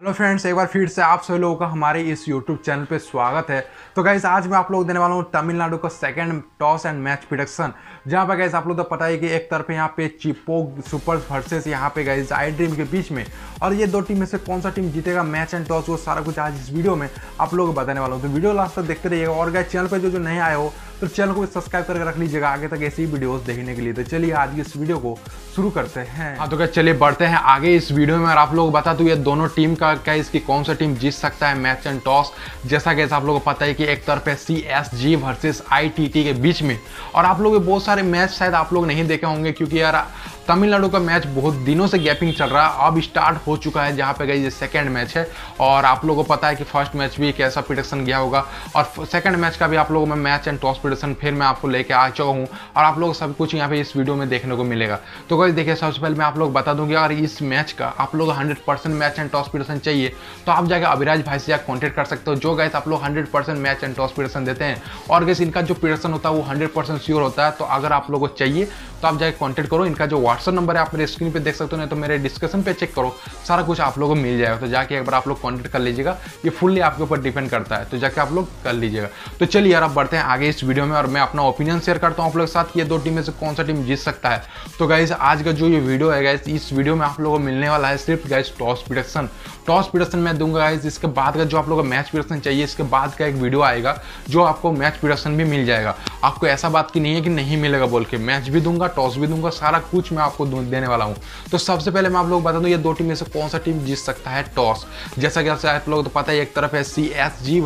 Hello friends, एक बार फिर से आप सभी लोगों का हमारे इस यूट्यूब चैनल पे स्वागत है। तो गाइज़ आज मैं आप लोग देने वाला हूँ तमिलनाडु का second toss and match prediction जहाँ पे गाइज़ आप लोग तो पता है कि एक तरफ़ यहाँ पे चिपो सुपर्स वर्सेस यहाँ पे गाइज़ आई ड्रीम के बीच में। और ये दो टीम में से कौन सा टीम जीतेगा मैच एंड टॉस वो सारा कुछ आज इस वीडियो में आप लोग बताने वाला हूँ। तो वीडियो लास्ट तक देखते रहिएगा। और गाइज़ चैनल पर जो जो नए आए हो तो चैनल को सब्सक्राइब करके रख लीजिएगा, आगे तक ऐसी वीडियोस देखने के लिए। तो चलिए आज इस वीडियो को शुरू करते हैं। हाँ तो क्या चलिए बढ़ते हैं आगे इस वीडियो में। आप लोग बता दू, ये दोनों टीम का क्या इसकी कौन सा टीम जीत सकता है मैच एंड टॉस जैसा कि आप लोगों को पता है कि एक तरफ़ है C S G versus I T T के बीच में। और आप लोग बहुत सारे मैच शायद आप लोग नहीं देखे होंगे, क्योंकि यार तमिलनाडु का मैच बहुत दिनों से गैपिंग चल रहा है। अब स्टार्ट हो चुका है जहाँ पे गई ये सेकेंड मैच है। और आप लोगों को पता है कि फ़र्स्ट मैच भी कैसा प्रिडक्शन गया होगा। और सेकेंड मैच का भी आप लोगों में मैच एंड टॉस प्रिडक्शन फिर मैं आपको लेके आ चुका हूँ। और आप लोग सब कुछ यहाँ पे इस वीडियो में देखने को मिलेगा। तो गई देखिए, सबसे पहले मैं आप लोग बता दूँगी अगर इस मैच का आप लोग hundred match and toss prediction चाहिए तो आप जाकर अभिराज भाई से आप कॉन्टेक्ट कर सकते हो। जो गए आप लोग hundred match and toss prediction देते हैं। और गैस इनका जो प्रिडक्शन होता है वो हंड्रेड श्योर होता है। तो अगर आप लोगों को चाहिए तो आप जाके कॉन्टेक्ट करो। इनका जो व्हाट्सअप नंबर है, आप मेरे स्क्रीन पे देख सकते हो, नहीं तो मेरे डिस्क्रिप्शन पे चेक करो। सारा कुछ आप लोगों को मिल जाएगा। तो जाके एक बार आप लोग कॉन्टेक्ट कर लीजिएगा। ये फुल्ली आपके ऊपर डिपेंड करता है। तो जाके आप लोग कर लीजिएगा। तो चलिए यार आप बढ़ते हैं आगे इस वीडियो में और मैं अपना ओपिनियन शेयर करता हूँ आप लोग के साथ ये दो टीम में से कौन सा टीम जीत सकता है। तो गाइज़ आज का जो ये वीडियो है गाइज़ इस वीडियो में आप लोगों को मिलने वाला है सिर्फ़ guys toss prediction toss prediction मैं दूँगा गाइज़ इसके बाद का जो आप लोगों को मैच प्रिडक्शन चाहिए, इसके बाद का एक वीडियो आएगा, जो आपको मैच प्रिडक्शन भी मिल जाएगा। आपको ऐसा बात की नहीं है कि नहीं मिलेगा बोल के। मैच भी दूँगा टॉस भी दूँगा, सारा कुछ मैं आपको देने वाला हूँ। तो सबसे पहले मैं आप लोग बता दूँ, ये दो टीम में से कौन सा टीम जीत सकता है टॉस? जैसा कि आप लोग तो पता है, एक तरफ़ है सी एस जी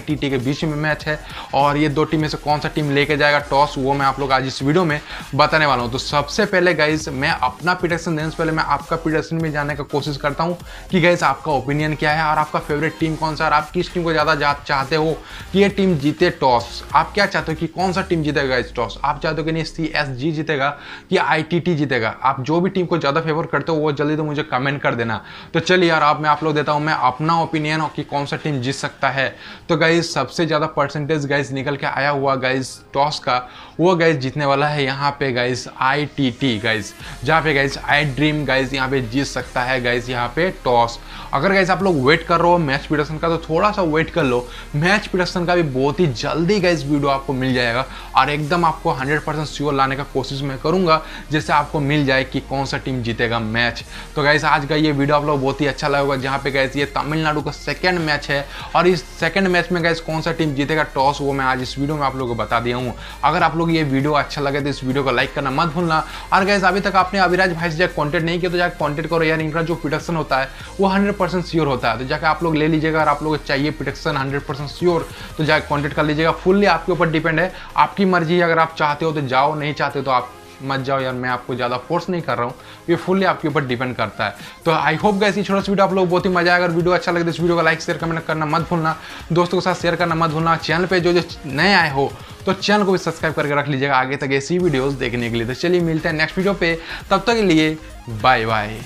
टी के बीच में मैच है, और ये दो टीम में से कौन सा टीम लेके जाएगा टॉस, वो मैं आप लोग आज इस वीडियो में बताने वाला हूँ। तो सबसे पहले गाइज़ मैं अपना प्रिडक्शन देने से पहले मैं आपका प्रिडक्शन में जाने का कोशिश करता हूँ कि गाइज़ आपका ओपिनियन क्या है, और आपका फेवरेट टीम कौन सा, और आप किस टीम को ज़्यादा चाहते हो कि ये टीम जीते टॉस? आप क्या चाहते हो कि कौन सा टीम जीतेगा इस टॉस? आप चाहते हो कि नहीं सी एस जी जीतेगा कि आई टी टी जीतेगा। आप जो भी टीम को ज़्यादा फेवर करते हो, वो जल्दी तो मुझे कमेंट कर देना। तो चलिए यार, आप, मैं आप लोग देता हूँ, मैं अपना ओपिनियन कि कौन सा टीम जीत सकता है। तो गाइज़ सबसे ज़्यादा परसेंटेज गाइज़ निकल के आया हुआ गाइज़ टॉस का, वो गाइज़ जीतने वाला है यहाँ पे guys I T T guys जहाँ पे गाइज़ आई ड्रीम गाइज़ यहाँ पे जीत सकता है गाइज़ यहाँ पे टॉस अगर गाइज़ आप लोग वेट कर रहे हो मैच प्रिडक्शन का तो थोड़ा सा वेट कर लो। मैच प्रिडक्शन का भी बहुत ही जल्दी गाइज़ वीडियो आपको मिल जाएगा। और एकदम आपको हंड्रेड परसेंट श्योर लाने का कोशिश मैं करूँगा जैसे आपको मिल जाए कि कौन सा टीम जीतेगा मैच। तो गैस आज का ये वीडियो आप लोग बहुत ही अच्छा लगेगा जहाँ पे गैस ये तमिलनाडु का सेकेंड मैच है। और इस सेकेंड मैच में गैस कौन सा टीम जीतेगा टॉस वो मैं आज इस वीडियो में आप लोग को बता दिया हूँ। अगर आप लोग ये वीडियो अच्छा लगे तो इस वीडियो को लाइक करना मत भूलना। और गैस अभी तक आपने अविराज भाई से जाकर कॉन्टेक्ट नहीं किया तो जाकर कॉन्टेक्ट करो। यार इनका जो प्रोडक्शन होता है, वो हंड्रेड परसेंट श्योर होता है। तो जाकर आप लोग ले लीजिएगा अगर आप लोग चाहिए प्रोडक्शन हंड्रेड परसेंट श्योर तो जाकर कॉन्टेक्ट कर लीजिएगा। फुल्ली आपके ऊपर डिपेंड है। आपकी मर्ज़ी, अगर आप चाहते हो तो जाओ, नहीं चाहते तो आप मत जाओ यार, मैं आपको ज़्यादा फोर्स नहीं कर रहा हूँ। ये फुल्ली आपके ऊपर डिपेंड करता है। तो आई होप गैस छोटा सा वीडियो आप लोग बहुत ही मज़ा अगर वीडियो अच्छा लगे तो इस वीडियो को लाइक शेयर कमेंट करना मत भूलना। दोस्तों के साथ शेयर करना मत भूलना। चैनल पर जो जो नए आए हो तो चैनल को भी सब्सक्राइब करके रख लीजिएगा आगे तक ऐसी वीडियोज़ देखने के लिए। तो चलिए मिलते हैं नेक्स्ट वीडियो पर तब तक के लिए बाय बाय